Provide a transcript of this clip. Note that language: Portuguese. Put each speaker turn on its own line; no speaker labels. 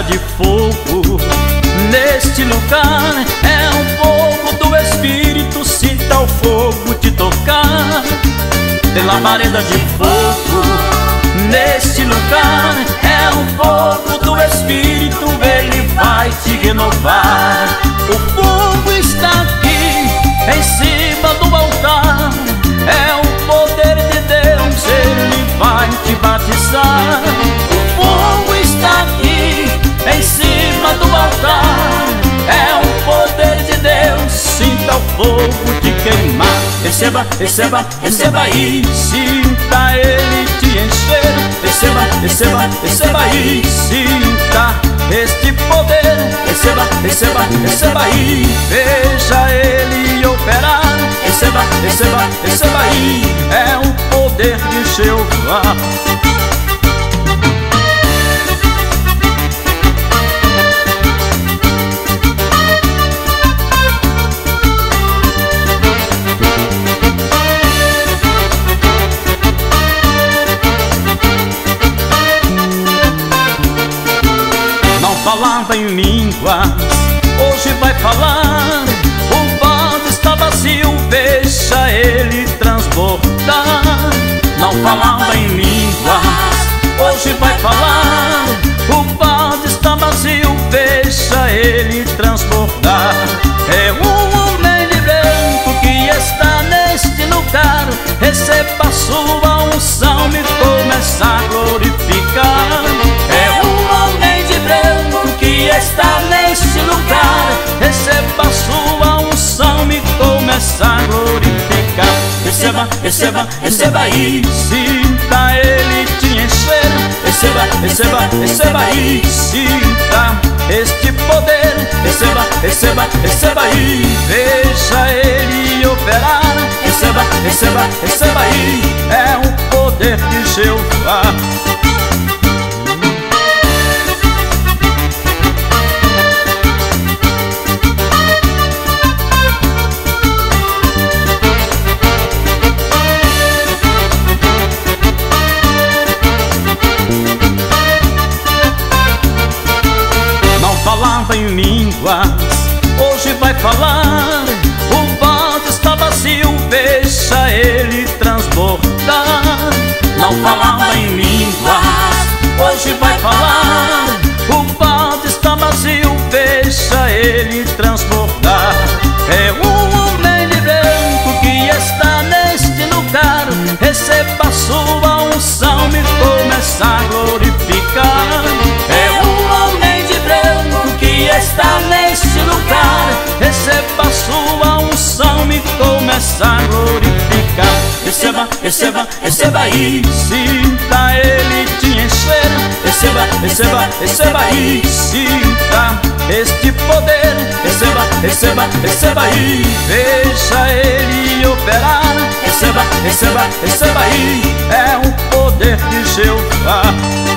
labareda de fogo. Neste lugar é um fogo do Espírito Sinta o fogo te tocar. De labareda de fogo. Neste lugar é um fogo do Espírito Ele vai te renovar Receba, receba, receba e sinta ele te encher. Receba, receba, receba e sinta este poder. Receba, receba, receba e veja ele operar. Receba, receba, receba e é o poder de Jeová. Falava em línguas, hoje vai falar. O vaso está vazio, deixa ele transbordar. Não falava em línguas, hoje vai falar. O vaso está vazio, deixa ele transbordar. É um homem de branco que está neste lugar. Receba sua unção e começa a glorificar. Receba, receba, e sinta ele te encher. Receba, receba, receba e sinta este poder. Receba, receba, receba e veja ele operar. Receba, receba, receba e é o poder de Jeová falava em línguas, hoje vai falar. O vaso está vazio, deixa ele transbordar. Não falava em línguas, hoje vai falar. O vaso está vazio, deixa ele transbordar. É um Receba, receba, receba e sinta ele te encher Receba, receba, receba e sinta este poder Receba, receba, receba e veja ele operar Receba, receba, receba e é o poder de Jeová